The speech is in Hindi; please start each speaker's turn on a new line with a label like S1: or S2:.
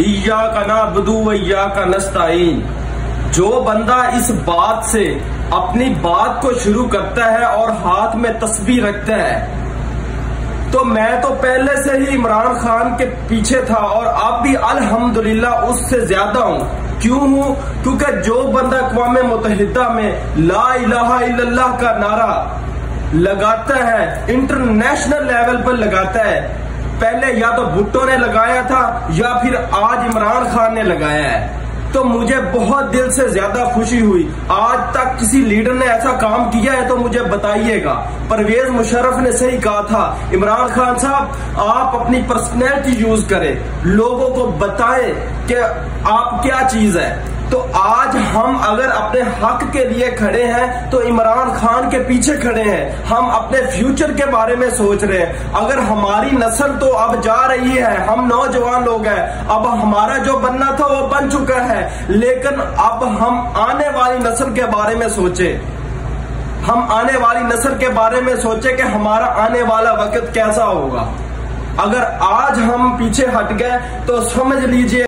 S1: ईया का ना बदू वैया का नस्ताइन जो बंदा इस बात से अपनी बात को शुरू करता है और हाथ में तस्वीर रखता है। तो मैं तो पहले से ही इमरान खान के पीछे था और अब भी अल्हम्दुलिल्लाह उससे ज़्यादा हूँ। क्यों हूँ? क्योंकि जो बंदा अकवाम मुतहिदा में ला इलाहा इल्लल्लाह का नारा लगाता है, इंटरनेशनल लेवल पर लगाता है पहले या तो भुट्टो ने लगाया था, या फिर आज इमरान खान ने लगाया है। तो मुझे बहुत दिल से ज़्यादा खुशी हुई। आज तक किसी लीडर ने ऐसा काम किया है तो मुझे बताइएगा। परवेज मुशर्रफ ने सही कहा था, इमरान खान साहब, आप अपनी पर्सनैलिटी यूज़ करें। लोगों को बताएँ कि आप क्या चीज़ है। तो आज हम अगर अपने हक के लिए खड़े हैं तो इमरान खान के पीछे खड़े हैं। हम अपने फ्यूचर के बारे में सोच रहे हैं। अगर हमारी नस्ल तो अब जा रही है, हम नौजवान लोग हैं। अब हमारा जो बनना था, वो बन चुका है। लेकिन अब हम आने वाली नस्ल के बारे में सोचे। हम आने वाली नस्ल के बारे में सोचे कि हमारा आने वाला वक्त कैसा होगा। अगर आज हम पीछे हट गए तो समझ लीजिए